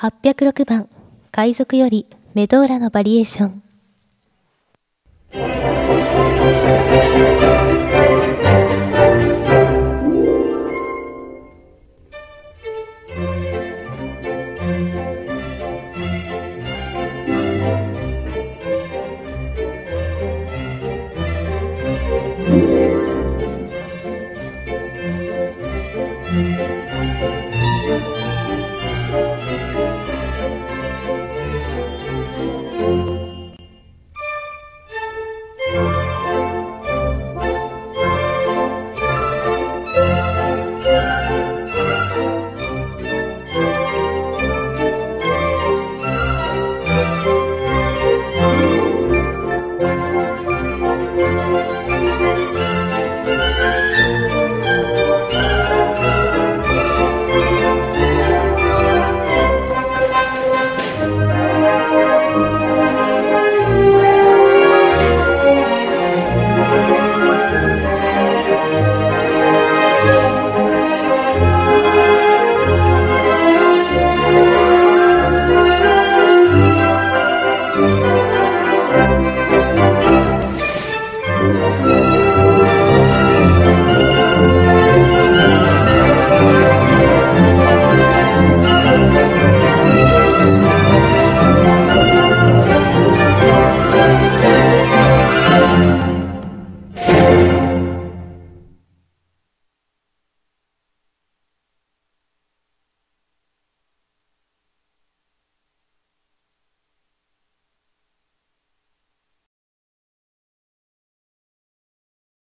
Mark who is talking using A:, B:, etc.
A: 806番海賊よりメドーラのバリエーション「